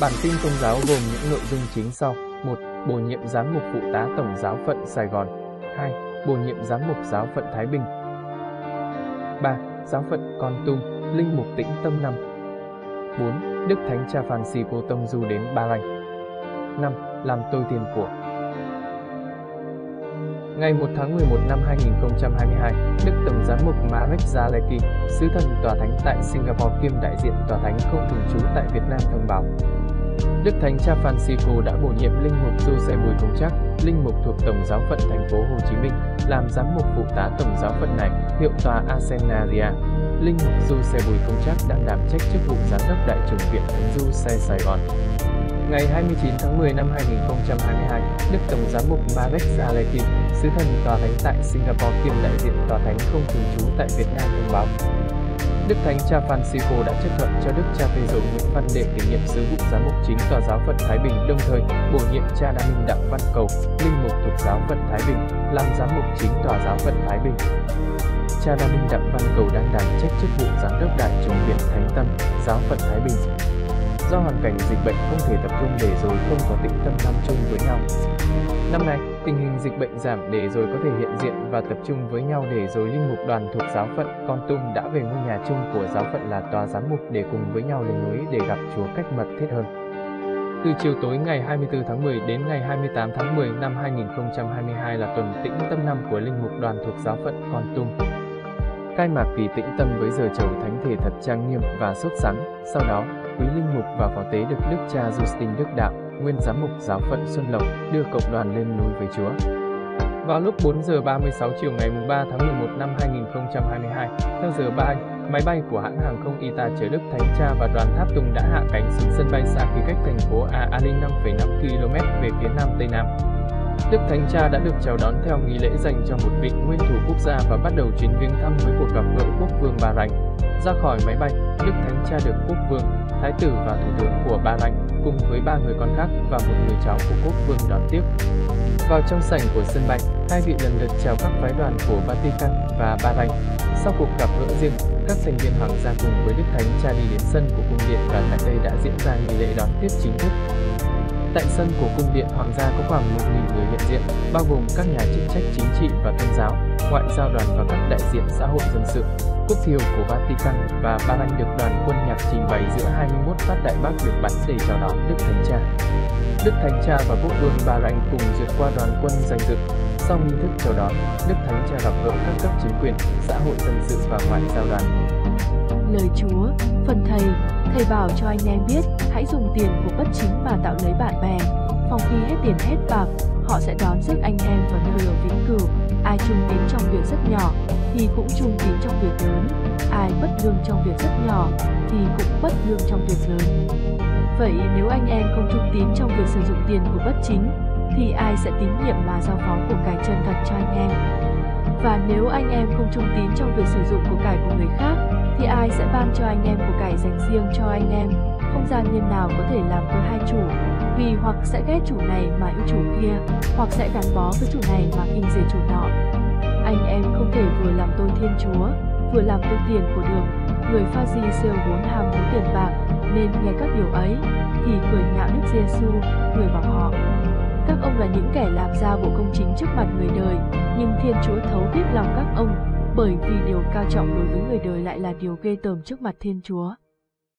Bản tin công giáo gồm những nội dung chính sau. 1. Bổ nhiệm giám mục phụ tá Tổng giáo phận Sài Gòn. 2. Bổ nhiệm giám mục giáo phận Thái Bình. 3. Giáo phận Con Tum, Linh mục Tĩnh Tâm Năm. 4. Đức Thánh Cha Francisco Tông Du đến Ba Lành. 5. Làm tôi tiền của. Ngày 1 tháng 11 năm 2022, Đức Tổng giám mục Marek Zaleki, sứ thần tòa thánh tại Singapore kiêm đại diện tòa thánh không thường trú tại Việt Nam thông báo. Đức Thánh Cha Francisco đã bổ nhiệm linh mục Giuse Bùi Công Trắc, linh mục thuộc Tổng giáo phận thành phố Hồ Chí Minh, làm giám mục phụ tá Tổng giáo phận này, hiệu tòa Asenaria. Linh mục Giuse Bùi Công Trắc đã đảm trách chức vụ giám đốc đại chủng viện Thánh Du Xe Sài Gòn. Ngày 29 tháng 10 năm 2022, Đức Tổng giám mục Marek Zalekin, sứ thần tòa thánh tại Singapore kiêm đại diện tòa thánh không thường trú tại Việt Nam thông báo. Đức Thánh Cha Francisco đã chấp thuận cho Đức Cha Phê Dụ Nguyễn Văn Đệ đảm nhiệm sứ vụ giám mục chính tòa giáo phận Thái Bình, đồng thời bổ nhiệm Cha Đa Minh Đặng Văn Cầu, linh mục thuộc giáo phận Thái Bình, làm giám mục chính tòa giáo phận Thái Bình. Cha Đa Minh Đặng Văn Cầu đang đảm trách chức vụ giám đốc đại chủng viện Thánh Tâm, giáo phận Thái Bình. Do hoàn cảnh dịch bệnh không thể tập trung để rồi không có tĩnh tâm năm chung với nhau. Năm nay, tình hình dịch bệnh giảm để rồi có thể hiện diện và tập trung với nhau để rồi linh mục đoàn thuộc giáo phận Con Tum đã về ngôi nhà chung của giáo phận là tòa giám mục để cùng với nhau lên núi để gặp Chúa cách mật thiết hơn. Từ chiều tối ngày 24 tháng 10 đến ngày 28 tháng 10 năm 2022 là tuần tĩnh tâm năm của linh mục đoàn thuộc giáo phận Con Tum. Khai mạc kỳ tĩnh tâm với giờ chầu thánh thể thật trang nghiêm và sốt sắng. Sau đó, quý linh mục và phó tế được Đức cha Justin Đức Đạo, nguyên giám mục giáo phận Xuân Lộc, đưa cộng đoàn lên núi với Chúa. Vào lúc 4 giờ 36 chiều ngày 3 tháng 11 năm 2022, theo giờ ba máy bay của hãng hàng không ITA chở Đức Thánh Cha và đoàn tháp tùng đã hạ cánh xuống sân bay xa khi cách thành phố A Ali 5,5 km về phía nam tây nam. Đức Thánh Cha đã được chào đón theo nghi lễ dành cho một vị nguyên thủ quốc gia và bắt đầu chuyến viếng thăm với cuộc gặp gỡ quốc vương Bà Rành. Ra khỏi máy bay, Đức Thánh Cha được quốc vương, thái tử và thủ tướng của Ba Lan cùng với ba người con khác và một người cháu của quốc vương đón tiếp. Vào trong sảnh của sân bay, hai vị lần lượt chào các phái đoàn của Vatican và Ba Lan. Sau cuộc gặp gỡ riêng, các thành viên hoàng gia cùng với Đức Thánh Cha đi đến sân của cung điện và tại đây đã diễn ra nghi lễ đón tiếp chính thức. Tại sân của cung điện hoàng gia có khoảng 1.000 người hiện diện, bao gồm các nhà chức trách chính trị và tôn giáo, ngoại giao đoàn và các đại diện xã hội dân sự. Quốc thiều của Vatican và Ba Lan được đoàn quân nhạc trình bày giữa 21 phát đại bác được bắn để chào đón Đức Thánh Cha. Đức Thánh Cha và Quốc vương Ba Lan cùng duyệt qua đoàn quân danh dự. Sau nghi thức chào đón, Đức Thánh Cha gặp gỡ các cấp chính quyền, xã hội dân sự và ngoại giao đoàn. Lời Chúa, phần Thầy, Thầy bảo cho anh em biết, hãy dùng tiền của bất chính mà tạo lấy bạn bè. Phòng khi hết tiền hết bạc, họ sẽ đón rước anh em vào nơi ở vĩnh cửu. Ai trung tín trong việc rất nhỏ, thì cũng trung tín trong việc lớn. Ai bất lương trong việc rất nhỏ, thì cũng bất lương trong việc lớn. Vậy nếu anh em không trung tín trong việc sử dụng tiền của bất chính, thì ai sẽ tín nhiệm mà giao phó của cải chân thật cho anh em? Và nếu anh em không trung tín trong việc sử dụng của cải của người khác, thì ai sẽ ban cho anh em của cải dành riêng cho anh em? Không gian nhân nào có thể làm tôi hai chủ, vì hoặc sẽ ghét chủ này mà yêu chủ kia, hoặc sẽ gắn bó với chủ này mà kinh dề chủ nọ. Anh em không thể vừa làm tôi thiên chúa, vừa làm tôi tiền của đường. Người pha di siêu vốn ham muốn tiền bạc, nên nghe các điều ấy, thì cười nhạo Đức Giêsu, người bảo họ. Các ông là những kẻ làm ra bộ công chính trước mặt người đời, nhưng Thiên Chúa thấu biết lòng các ông, bởi vì điều cao trọng đối với người đời lại là điều ghê tởm trước mặt Thiên Chúa.